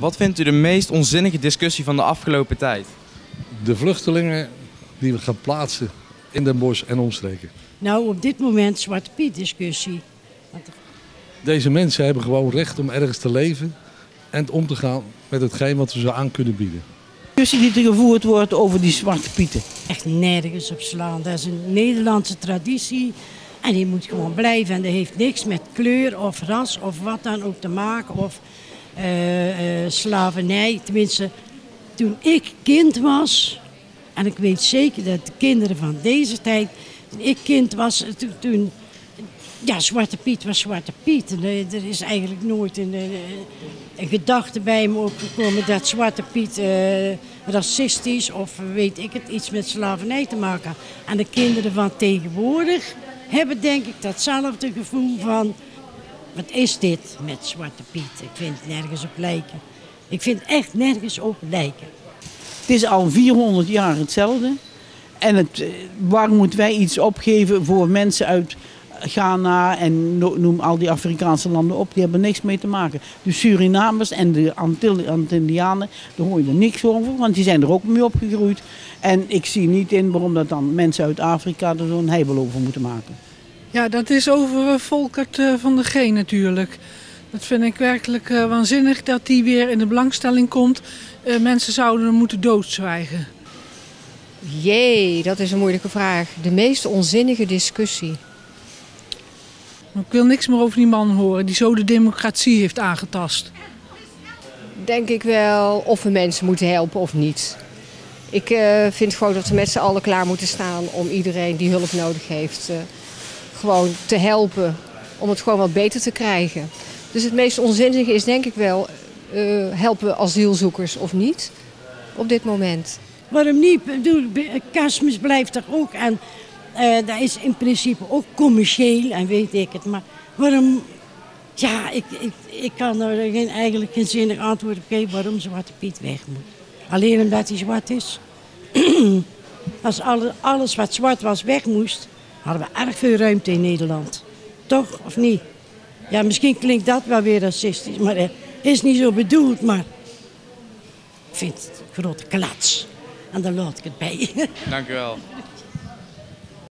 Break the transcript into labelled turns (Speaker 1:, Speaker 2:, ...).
Speaker 1: Wat vindt u de meest onzinnige discussie van de afgelopen tijd?
Speaker 2: De vluchtelingen die we gaan plaatsen in Den Bosch en omstreken.
Speaker 3: Nou, op dit moment Zwarte Piet discussie. Want
Speaker 2: Deze mensen hebben gewoon recht om ergens te leven en om te gaan met hetgeen wat we ze aan kunnen bieden.
Speaker 4: discussie die er gevoerd wordt over die zwarte pieten.
Speaker 3: echt nergens op slaan. Dat is een Nederlandse traditie. En die moet gewoon blijven. En dat heeft niks met kleur of ras of wat dan ook te maken. Of eh, slavernij. Tenminste, toen ik kind was. En ik weet zeker dat de kinderen van deze tijd. Toen ik kind was, toen. toen ja, Zwarte Piet was Zwarte Piet. En, eh, er is eigenlijk nooit een, een, een gedachte bij me opgekomen dat Zwarte Piet eh, racistisch of weet ik het, iets met slavernij te maken had. En de kinderen van tegenwoordig hebben denk ik datzelfde gevoel van, wat is dit met Zwarte Piet? Ik vind het nergens op lijken. Ik vind echt nergens op lijken.
Speaker 4: Het is al 400 jaar hetzelfde. En het, eh, waar moeten wij iets opgeven voor mensen uit Ghana en no- noem al die Afrikaanse landen op? Die hebben niks mee te maken. De Surinamers en de Antill- Antillianen, daar hoor je er niks over, want die zijn er ook mee opgegroeid. En ik zie niet in waarom dat dan mensen uit Afrika er zo'n heibel over moeten maken.
Speaker 5: Ja, dat is over Volkert eh, van der G natuurlijk. Dat vind ik werkelijk eh, waanzinnig dat die weer in de belangstelling komt. Eh, mensen zouden moeten doodzwijgen.
Speaker 6: Jee, dat is een moeilijke vraag. De meest onzinnige discussie.
Speaker 5: Ik wil niks meer over die man horen die zo de democratie heeft aangetast.
Speaker 6: Denk ik wel of we mensen moeten helpen of niet. Ik eh, vind gewoon dat we met z'n allen klaar moeten staan om iedereen die hulp nodig heeft, gewoon te helpen. Om het gewoon wat beter te krijgen. Dus het meest onzinnige is denk ik wel, eh, helpen we asielzoekers of niet op dit moment.
Speaker 3: Waarom niet? Kerstmis blijft er ook. En eh, dat is in principe ook commercieel en weet ik het. Maar waarom... Ja, ik, ik, ik kan er geen, eigenlijk geen zinnig antwoord op geven waarom Zwarte Piet weg moet. Alleen omdat hij zwart is. Als alle, alles wat zwart was weg moest, hadden we erg veel ruimte in Nederland. Toch, of niet? Ja, misschien klinkt dat wel weer racistisch, maar het is niet zo bedoeld. Maar ik vind het een grote klats. En daar laat ik het bij.
Speaker 1: Dank u wel.